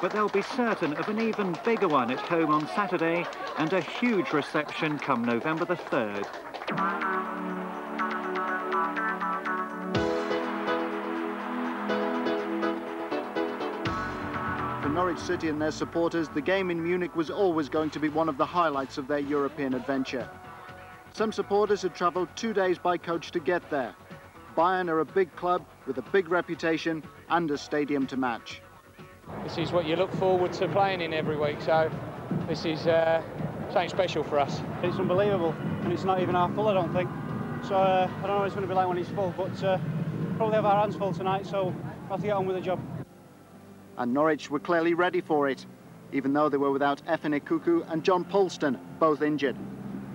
but they'll be certain of an even bigger one at home on Saturday and a huge reception come November the 3rd. For Norwich City and their supporters, the game in Munich was always going to be one of the highlights of their European adventure. Some supporters had travelled two days by coach to get there. Bayern are a big club with a big reputation and a stadium to match. This is what you look forward to playing in every week, so this is uh, something special for us. It's unbelievable, and it's not even half full, I don't think. So uh, I don't know what it's going to be like when it's full, but uh, probably have our hands full tonight, so we'll have to get on with the job. And Norwich were clearly ready for it, even though they were without Efan Ekoku and John Polston, both injured.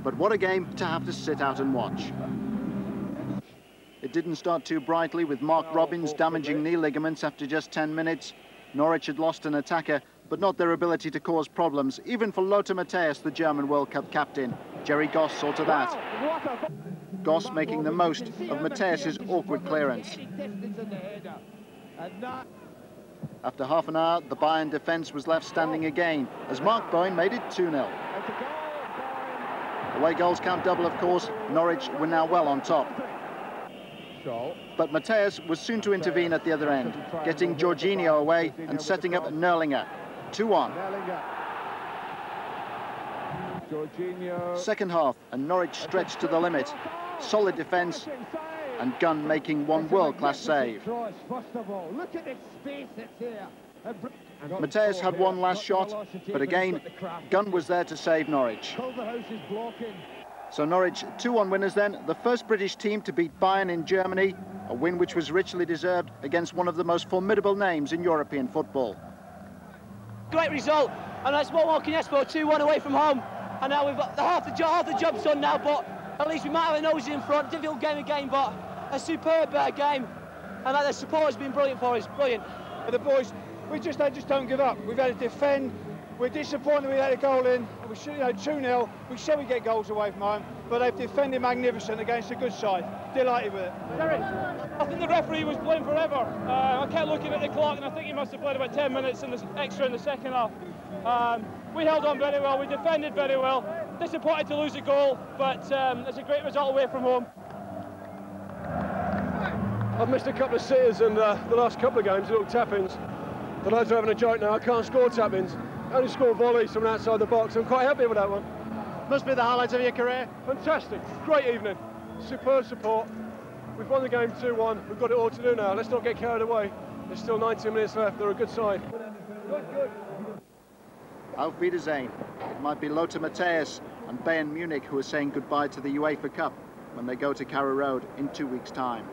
But what a game to have to sit out and watch. It didn't start too brightly with Mark Robins damaging knee ligaments after just 10 minutes. Norwich had lost an attacker, but not their ability to cause problems, even for Lothar Matthäus, the German World Cup captain. Jerry Goss saw to that. Goss making the most of Matthäus's awkward clearance. After half an hour, the Bayern defence was left standing again, as Mark Bowen made it 2-0. Away goals count double, of course. Norwich were now well on top. But Matthäus was soon to intervene at the other end, getting Jorginho away and setting up Nerlinger. 2-1. Second half, and Norwich stretched to the limit. Solid defence, and Gunn making one world-class save. Matthäus had one last shot, but again, Gunn was there to save Norwich. So Norwich 2-1 winners then, the first British team to beat Bayern in Germany, a win which was richly deserved against one of the most formidable names in European football. Great result, and that's what Woking Espo 2-1 away from home. And now we've got the half the job, half the job's done now, but at least we might have a nose in front. Difficult game again, but a superb uh, game. And like, the support has been brilliant for us, brilliant. And the boys, we just, they just don't give up. We've had to defend. We're disappointed we let a goal in. We should, you know, 2-0. We said we get goals away from home, but they've defended magnificent against a good side. Delighted with it. Derek, I think the referee was playing forever. Uh, I kept looking at the clock, and I think he must have played about 10 minutes in the extra in the second half. Um, we held on very well. We defended very well. Disappointed to lose a goal, but um, it's a great result away from home. I've missed a couple of sitters in uh, the last couple of games, little tap-ins. The lads are having a joke now, I can't score tap-ins. I only score volleys from outside the box. I'm quite happy with that one. Must be the highlights of your career. Fantastic, great evening. Superb support. We've won the game 2-1. We've got it all to do now. Let's not get carried away. There's still 90 minutes left. They're a good side. Good, good. Auf Wiedersehen. It might be Lothar Matthäus and Bayern Munich who are saying goodbye to the UEFA Cup when they go to Carrow Road in two weeks' time.